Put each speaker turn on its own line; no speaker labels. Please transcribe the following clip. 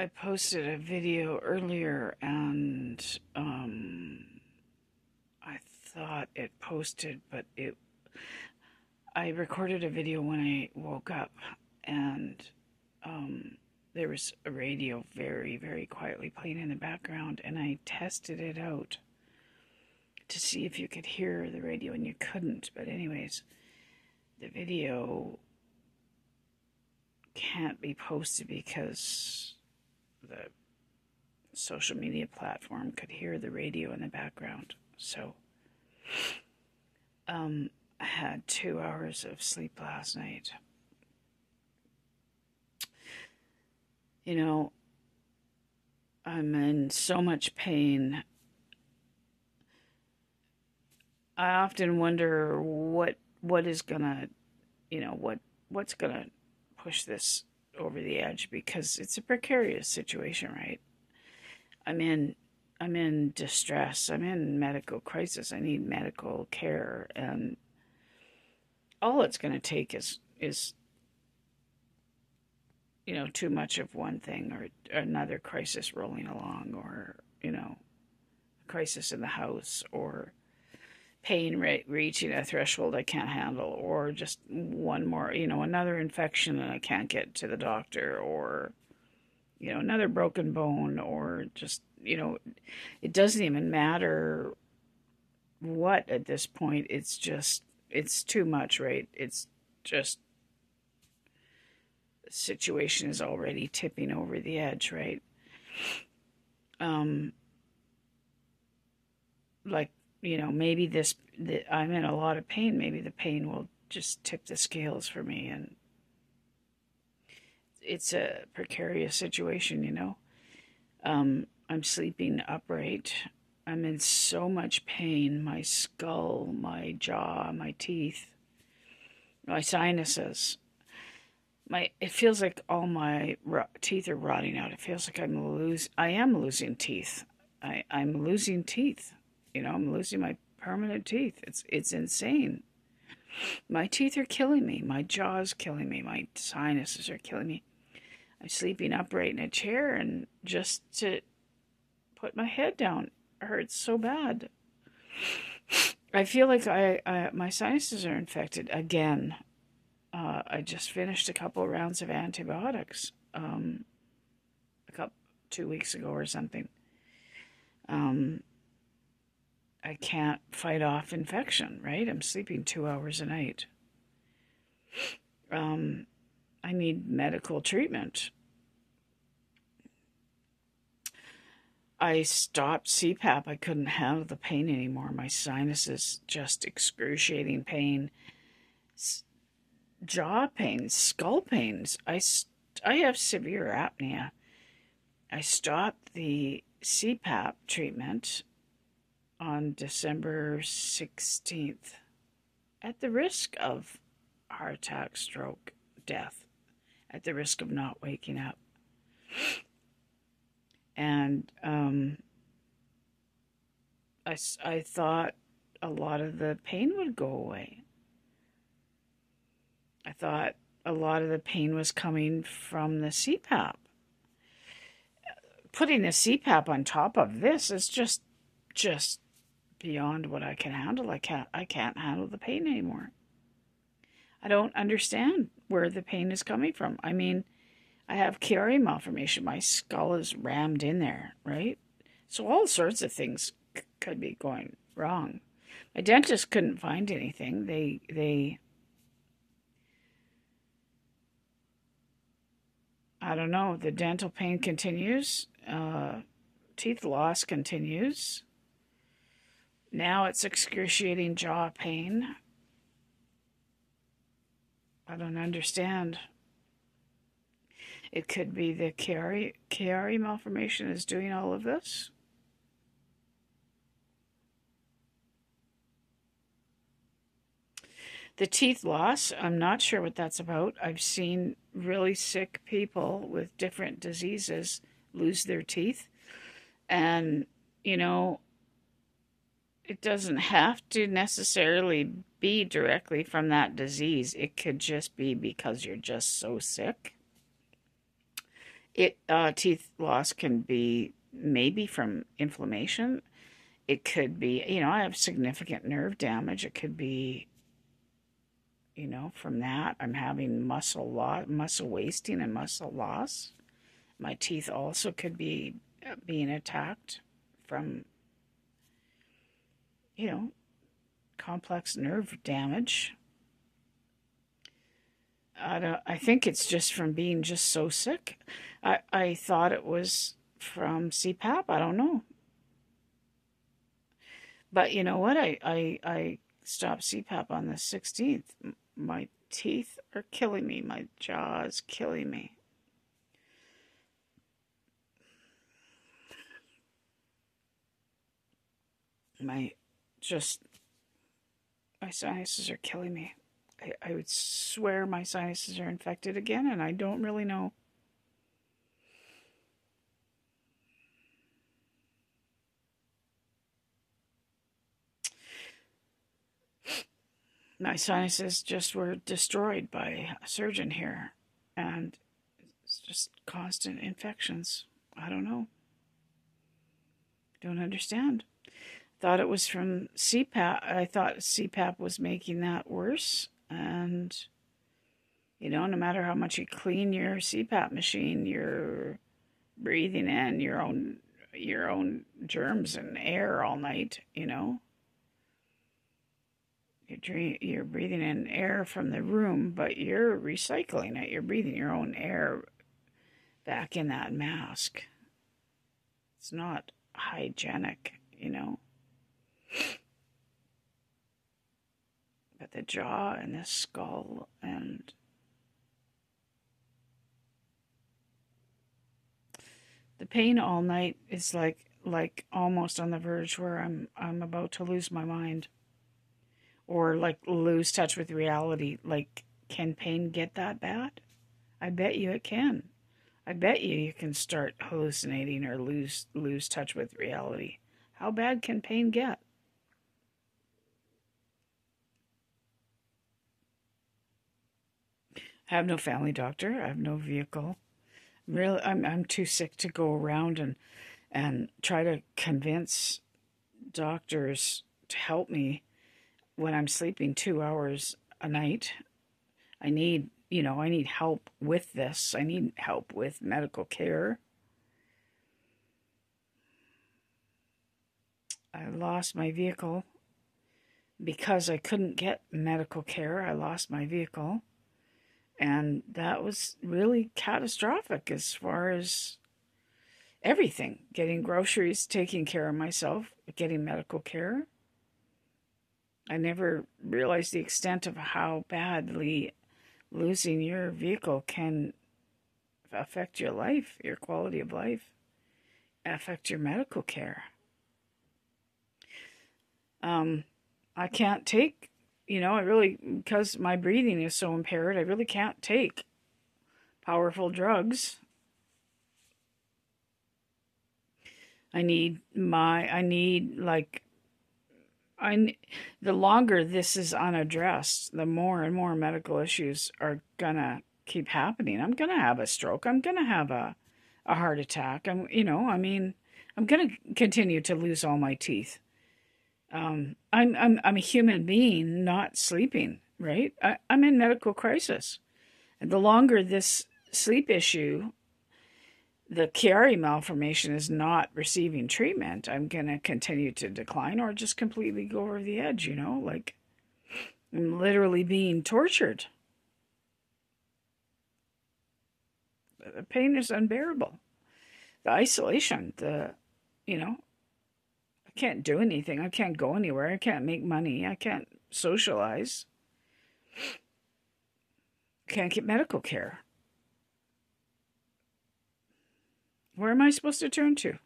I posted a video earlier and um, I thought it posted, but it. I recorded a video when I woke up and um, there was a radio very, very quietly playing in the background, and I tested it out to see if you could hear the radio, and you couldn't. But, anyways, the video can't be posted because the social media platform could hear the radio in the background. So, um, I had two hours of sleep last night. You know, I'm in so much pain. I often wonder what what is gonna, you know, what what's gonna push this over the edge because it's a precarious situation, right? I'm in I'm in distress. I'm in medical crisis. I need medical care and all it's going to take is is you know too much of one thing or another crisis rolling along or you know a crisis in the house or pain re- reaching a threshold I can't handle, or just one more, you know, another infection and I can't get to the doctor, or, you know, another broken bone, or just, you know, it doesn't even matter what at this point. It's just, it's too much, right? It's just, the situation is already tipping over the edge, right? Um, like you know, maybe this, the, I'm in a lot of pain. Maybe the pain will just tip the scales for me. And it's a precarious situation, you know. Um, I'm sleeping upright. I'm in so much pain. My skull, my jaw, my teeth, my sinuses. My it feels like all my teeth are rotting out. It feels like I'm lose. I am losing teeth. I I'm losing teeth. You know, I'm losing my permanent teeth. It's it's insane. My teeth are killing me. My jaw's killing me. My sinuses are killing me. I'm sleeping upright in a chair and just to put my head down hurts so bad. I feel like I, I my sinuses are infected again. Uh, I just finished a couple rounds of antibiotics um, a couple two weeks ago or something. Um, I can't fight off infection, right? I'm sleeping two hours a night. Um, I need medical treatment. I stopped CPAP. I couldn't handle the pain anymore. My sinuses just excruciating pain, jaw pain, skull pains. I, I have severe apnea. I stopped the CPAP treatment on December 16th at the risk of heart attack, stroke, death, at the risk of not waking up. And um, I, I thought a lot of the pain would go away. I thought a lot of the pain was coming from the CPAP. Putting the CPAP on top of this is just, just beyond what I can handle. I can't I can't handle the pain anymore. I don't understand where the pain is coming from. I mean, I have Chiari malformation. My skull is rammed in there, right? So all sorts of things c- could be going wrong. My dentist couldn't find anything. They they I don't know. The dental pain continues. Uh, teeth loss continues. Now it's excruciating jaw pain. I don't understand. It could be the Chiari, Chiari malformation is doing all of this. The teeth loss, I'm not sure what that's about. I've seen really sick people with different diseases lose their teeth. And, you know, it doesn't have to necessarily be directly from that disease. It could just be because you're just so sick. It uh, teeth loss can be maybe from inflammation. It could be, you know, I have significant nerve damage. It could be, you know, from that. I'm having muscle loss, muscle wasting, and muscle loss. My teeth also could be uh, being attacked from, you know, complex nerve damage. I don't. I think it's just from being just so sick. I I thought it was from CPAP. I don't know. But you know what? I I I stopped CPAP on the 16th. My teeth are killing me. My jaw is killing me. My just my sinuses are killing me. I, I would swear my sinuses are infected again, and I don't really know. My sinuses just were destroyed by a surgeon here, and it's just constant infections. I don't know. Don't understand. Thought it was from CPAP. I thought CPAP was making that worse, and you know, no matter how much you clean your CPAP machine, you're breathing in your own your own germs and air all night. You know, you're you're breathing in air from the room, but you're recycling it. You're breathing your own air back in that mask. It's not hygienic, you know. But the jaw and the skull and the pain all night is like like almost on the verge where I'm I'm about to lose my mind or like lose touch with reality. Like can pain get that bad? I bet you it can. I bet you you can start hallucinating or lose lose touch with reality. How bad can pain get I have no family doctor. I have no vehicle. Really, I'm I'm too sick to go around and and try to convince doctors to help me when I'm sleeping two hours a night. I need, you know, I need help with this. I need help with medical care. I lost my vehicle because I couldn't get medical care. I lost my vehicle. And that was really catastrophic as far as everything getting groceries, taking care of myself, getting medical care. I never realized the extent of how badly losing your vehicle can affect your life, your quality of life, affect your medical care. Um, I can't take you know, I really, because my breathing is so impaired, I really can't take powerful drugs. I need my, I need like, I, the longer this is unaddressed, the more and more medical issues are gonna keep happening. I'm gonna have a stroke. I'm gonna have a, a heart attack. I'm, you know, I mean, I'm gonna continue to lose all my teeth um, I'm I'm I'm a human being, not sleeping. Right? I, I'm in medical crisis, and the longer this sleep issue, the Chiari malformation is not receiving treatment, I'm gonna continue to decline or just completely go over the edge. You know, like I'm literally being tortured. The pain is unbearable. The isolation, the you know, I can't do anything. I can't go anywhere. I can't make money. I can't socialize. Can't get medical care. Where am I supposed to turn to?